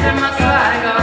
I my my swagger